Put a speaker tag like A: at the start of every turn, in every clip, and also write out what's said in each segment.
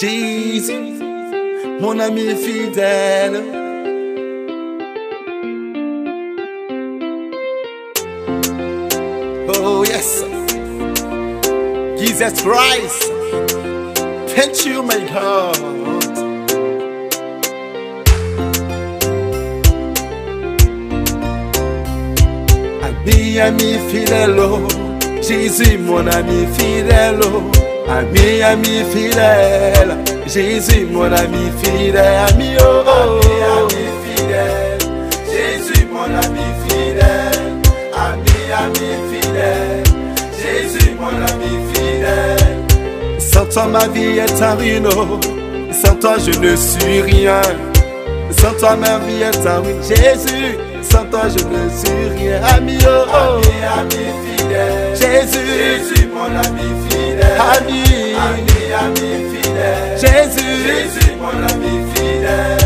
A: Jésus, mon ami fidèle. Oh yes, Jesus Christ, thank you my God. Ami, ami fidèle, oh. Jésus mon ami fidèle, oh. Ami, ami fidèle, Jésus mon ami fidèle, ami, oh, oh.
B: Ami, ami fidèle, Jésus mon ami fidèle, ami, ami fidèle, Jésus mon ami fidèle.
A: Sans toi ma vie est un ruine, oh. sans toi je ne suis rien, sans toi ma vie est un ruine, Jésus, sans toi je ne suis rien, ami, oh, oh.
B: Ami, ami fidèle,
A: Jésus,
B: Jésus mon ami fidèle,
A: ami,
B: ami, ami fidèle,
A: Jésus.
B: Jésus mon ami fidèle.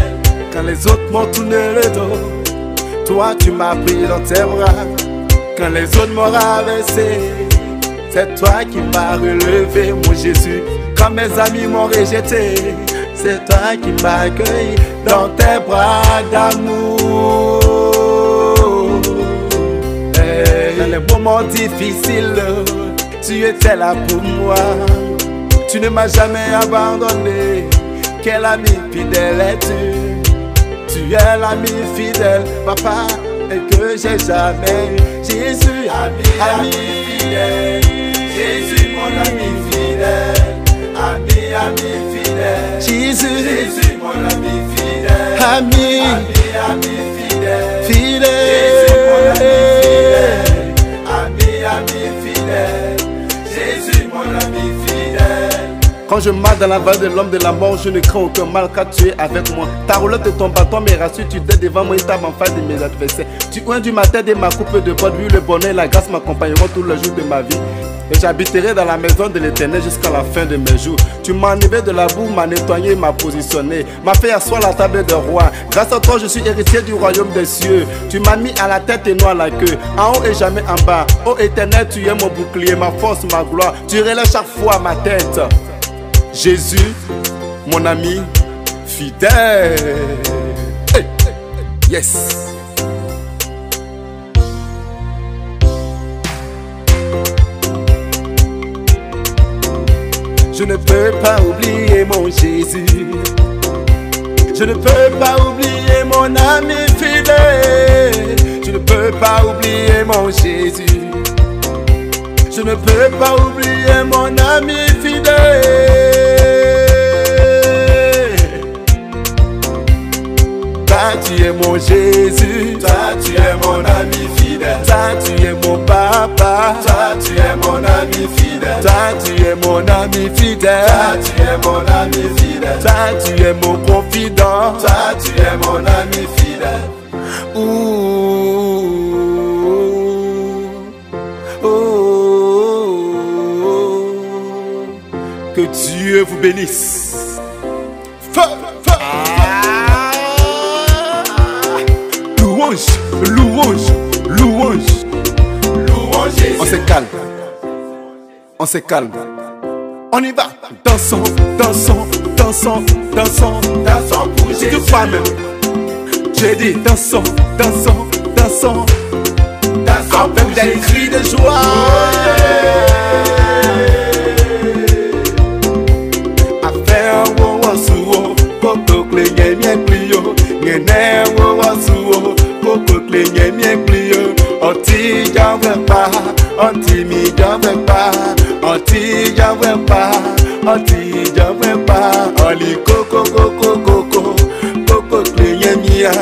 A: Quand les autres m'ont tourné le dos, toi tu m'as pris dans tes bras. Quand les autres m'ont rabaissé, c'est toi qui m'as relevé, mon Jésus. Quand mes amis m'ont rejeté, c'est toi qui m'as accueilli dans tes bras d'amour. Hey, Dans les moments difficiles, tu étais là pour moi. Tu ne m'as jamais abandonné. Quel ami fidèle es-tu? Tu es l'ami fidèle, papa, et que j'ai jamais eu. Jésus,
B: Ami, ami fidèle, Jésus mon ami fidèle, ami, ami fidèle,
A: Jésus,
B: Jésus mon ami fidèle,
A: ami,
B: ami, ami fidèle, Jésus
A: Quand je marche dans la vallée de l'homme de la mort, je ne crains aucun mal car tu es avec moi. Ta roulotte et ton bâton me rassurent, tu es devant moi et table en face de mes adversaires. Tu du matin de ma coupe de bonne vue, le bonheur et la grâce m'accompagneront tout le jour de ma vie. Et j'habiterai dans la maison de l'éternel jusqu'à la fin de mes jours. Tu m'as enlevé de la boue, m'as nettoyé, m'as positionné, m'as fait asseoir la table de roi. Grâce à toi, je suis héritier du royaume des cieux. Tu m'as mis à la tête et non à la queue, en haut et jamais en bas. Ô éternel, tu es mon bouclier, ma force, ma gloire. Tu relèves chaque fois ma tête. Jésus, mon ami fidèle. Yes. Je ne peux pas oublier mon Jésus. Je ne peux pas oublier mon ami fidèle. Je ne peux pas oublier mon Jésus. Je ne peux pas oublier mon ami fidèle. Es mon Jésus.
B: Toi tu es mon ami fidèle,
A: Toi, tu es mon papa.
B: toi tu es mon ami fidèle,
A: Toi, tu es mon ami
B: toi
A: fidèle.
B: tu es mon ami fidèle,
A: Toi, tu es mon confident.
B: toi tu es mon ami fidèle.
A: Ouh. Oh. Que Dieu vous bénisse. Louange, louange, louange. On se calme. On se calme. On y va. Dansons, dansons, dansons, dansons.
B: dansons pour Jésus,
A: crois même. J'ai dit dansons, dansons, dansons.
B: dansons
A: Avec des cris de joie. Afẹ́ wo wo, ọtí mi jọ̀wọ́ pa ọtí jọ̀wọ́ pa ọtí jọ̀wọ́ pa ọ̀lì kókókókókókó kókó tó yẹ mí à.